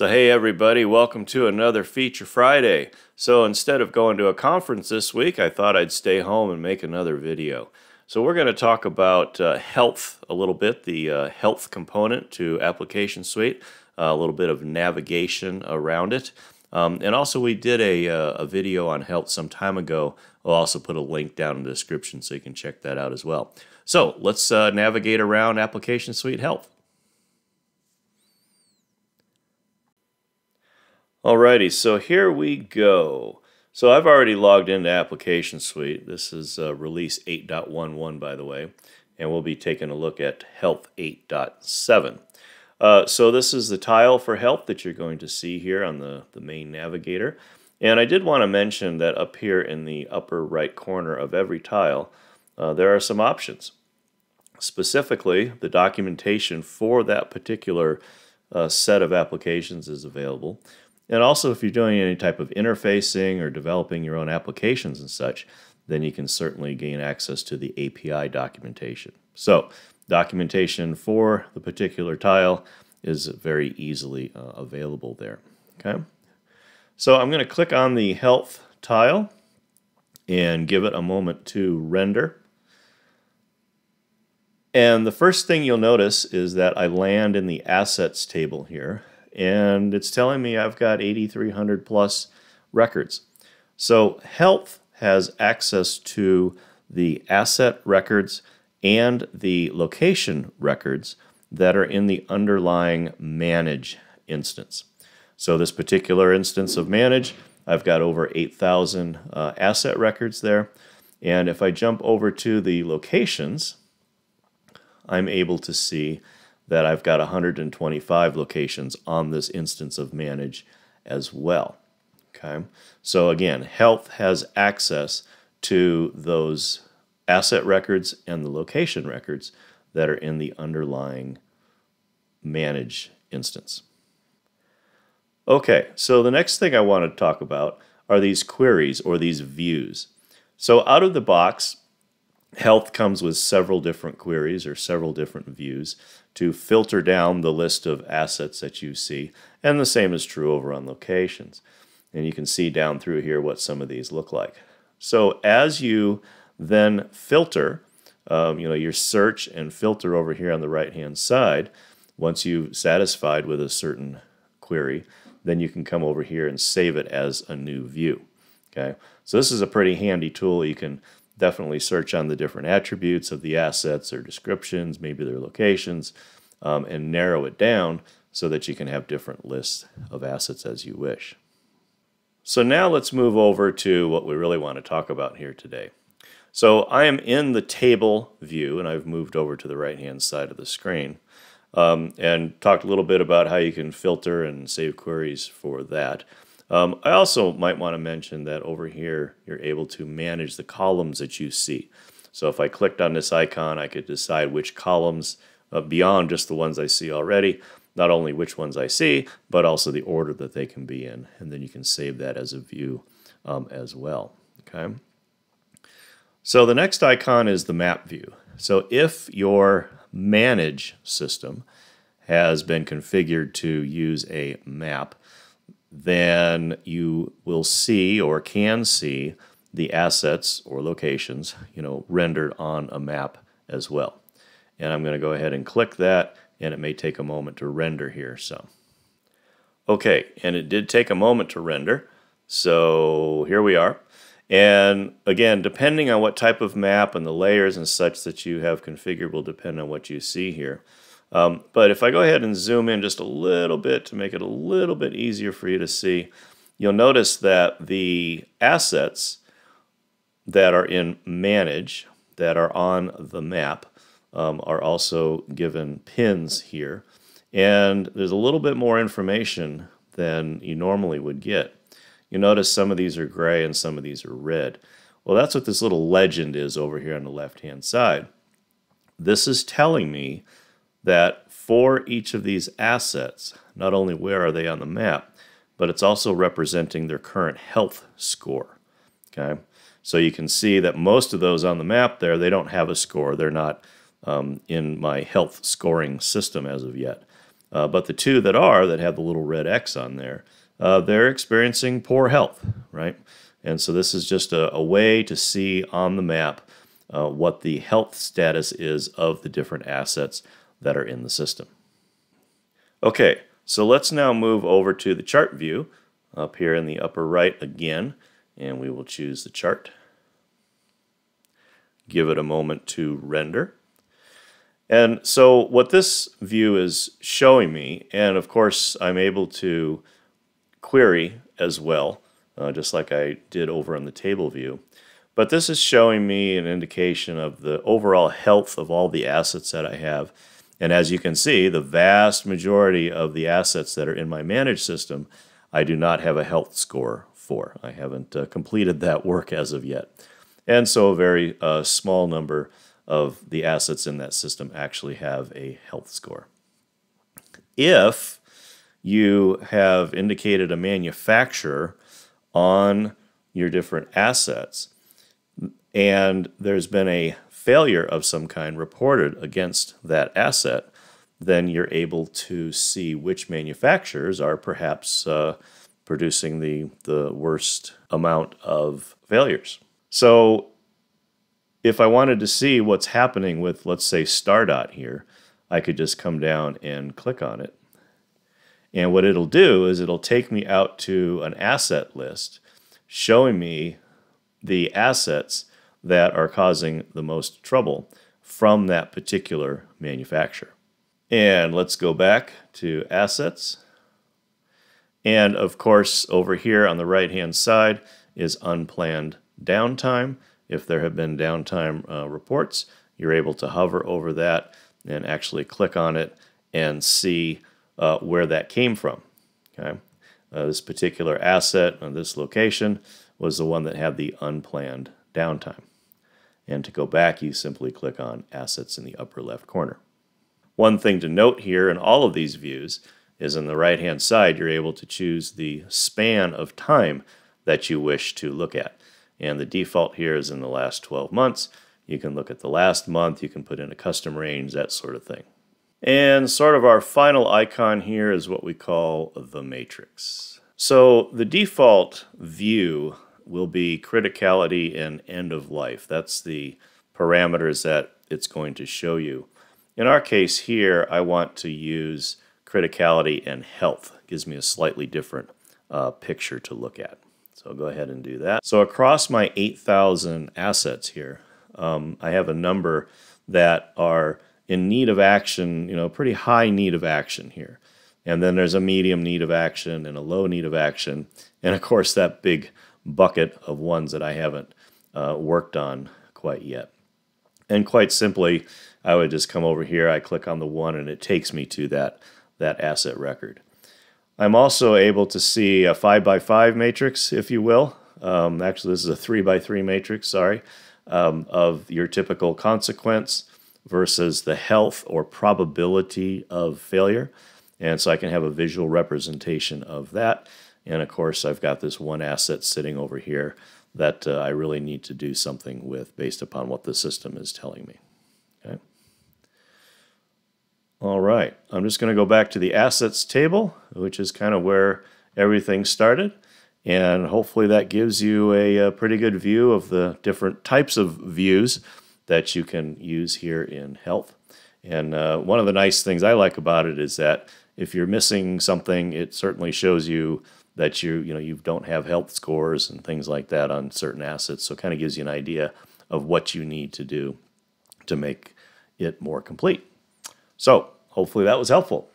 So, hey everybody, welcome to another Feature Friday. So, instead of going to a conference this week, I thought I'd stay home and make another video. So, we're going to talk about uh, health a little bit, the uh, health component to Application Suite, uh, a little bit of navigation around it. Um, and also, we did a, uh, a video on health some time ago. I'll also put a link down in the description so you can check that out as well. So, let's uh, navigate around Application Suite Health. Alrighty, so here we go. So I've already logged into Application Suite. This is uh, release 8.11, by the way, and we'll be taking a look at Health 8.7. Uh, so this is the tile for health that you're going to see here on the, the main navigator. And I did want to mention that up here in the upper right corner of every tile, uh, there are some options. Specifically, the documentation for that particular uh, set of applications is available. And also, if you're doing any type of interfacing or developing your own applications and such, then you can certainly gain access to the API documentation. So, documentation for the particular tile is very easily uh, available there. Okay. So I'm going to click on the health tile and give it a moment to render. And the first thing you'll notice is that I land in the assets table here and it's telling me I've got 8,300 plus records. So health has access to the asset records and the location records that are in the underlying manage instance. So this particular instance of manage, I've got over 8,000 uh, asset records there. And if I jump over to the locations, I'm able to see that I've got 125 locations on this instance of manage as well. Okay, so again, health has access to those asset records and the location records that are in the underlying manage instance. Okay, so the next thing I want to talk about are these queries or these views. So out of the box, health comes with several different queries or several different views to filter down the list of assets that you see. And the same is true over on locations. And you can see down through here what some of these look like. So as you then filter, um, you know, your search and filter over here on the right hand side, once you've satisfied with a certain query, then you can come over here and save it as a new view. Okay, so this is a pretty handy tool. You can definitely search on the different attributes of the assets or descriptions, maybe their locations, um, and narrow it down so that you can have different lists of assets as you wish. So now let's move over to what we really want to talk about here today. So I am in the table view and I've moved over to the right hand side of the screen um, and talked a little bit about how you can filter and save queries for that. Um, I also might want to mention that over here, you're able to manage the columns that you see. So if I clicked on this icon, I could decide which columns, uh, beyond just the ones I see already, not only which ones I see, but also the order that they can be in. And then you can save that as a view um, as well. Okay. So the next icon is the map view. So if your manage system has been configured to use a map, then you will see or can see the assets or locations, you know, rendered on a map as well. And I'm going to go ahead and click that, and it may take a moment to render here. So, okay, and it did take a moment to render. So here we are. And again, depending on what type of map and the layers and such that you have configured will depend on what you see here. Um, but if I go ahead and zoom in just a little bit to make it a little bit easier for you to see, you'll notice that the assets that are in Manage, that are on the map, um, are also given pins here. And there's a little bit more information than you normally would get. You notice some of these are gray and some of these are red. Well, that's what this little legend is over here on the left-hand side. This is telling me that for each of these assets, not only where are they on the map, but it's also representing their current health score. Okay, so you can see that most of those on the map there, they don't have a score. They're not um, in my health scoring system as of yet. Uh, but the two that are, that have the little red X on there, uh, they're experiencing poor health, right? And so this is just a, a way to see on the map uh, what the health status is of the different assets that are in the system. Okay, so let's now move over to the chart view up here in the upper right again, and we will choose the chart. Give it a moment to render. And so what this view is showing me, and of course I'm able to query as well, uh, just like I did over on the table view. But this is showing me an indication of the overall health of all the assets that I have. And as you can see, the vast majority of the assets that are in my managed system, I do not have a health score for. I haven't uh, completed that work as of yet. And so a very uh, small number of the assets in that system actually have a health score. If you have indicated a manufacturer on your different assets and there's been a failure of some kind reported against that asset, then you're able to see which manufacturers are perhaps uh, producing the, the worst amount of failures. So if I wanted to see what's happening with, let's say, Stardot here, I could just come down and click on it. And what it'll do is it'll take me out to an asset list showing me the assets that are causing the most trouble from that particular manufacturer. And let's go back to assets. And of course, over here on the right hand side is unplanned downtime. If there have been downtime uh, reports, you're able to hover over that and actually click on it and see uh, where that came from. Okay, uh, This particular asset on this location was the one that had the unplanned downtime. And to go back, you simply click on Assets in the upper left corner. One thing to note here in all of these views is on the right-hand side, you're able to choose the span of time that you wish to look at. And the default here is in the last 12 months. You can look at the last month, you can put in a custom range, that sort of thing. And sort of our final icon here is what we call the matrix. So the default view will be criticality and end of life. That's the parameters that it's going to show you. In our case here, I want to use criticality and health. It gives me a slightly different uh, picture to look at. So I'll go ahead and do that. So across my 8,000 assets here, um, I have a number that are in need of action, you know, pretty high need of action here. And then there's a medium need of action and a low need of action. And of course, that big bucket of ones that I haven't uh, worked on quite yet. And quite simply, I would just come over here, I click on the one, and it takes me to that, that asset record. I'm also able to see a 5 by 5 matrix, if you will. Um, actually, this is a 3 by 3 matrix, sorry, um, of your typical consequence versus the health or probability of failure. And so I can have a visual representation of that. And of course, I've got this one asset sitting over here that uh, I really need to do something with based upon what the system is telling me. Okay. All right, I'm just going to go back to the assets table, which is kind of where everything started. And hopefully that gives you a, a, pretty good view of the different types of views that you can use here in health. And uh, one of the nice things I like about it is that if you're missing something, it certainly shows you that you you know you don't have health scores and things like that on certain assets. So it kind of gives you an idea of what you need to do to make it more complete. So hopefully that was helpful.